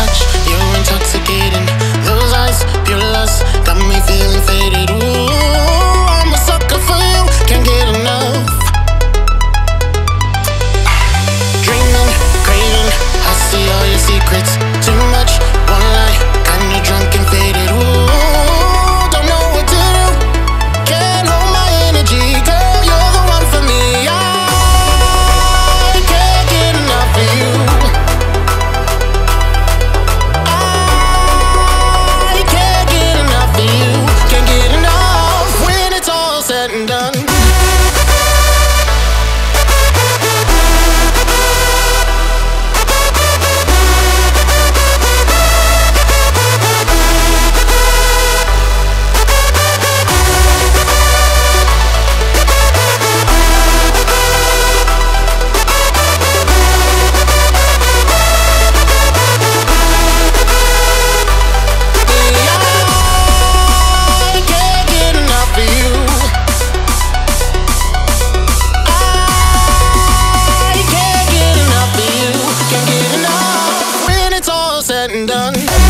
touch, you're intoxicating. Those eyes, pure lust, got me. done.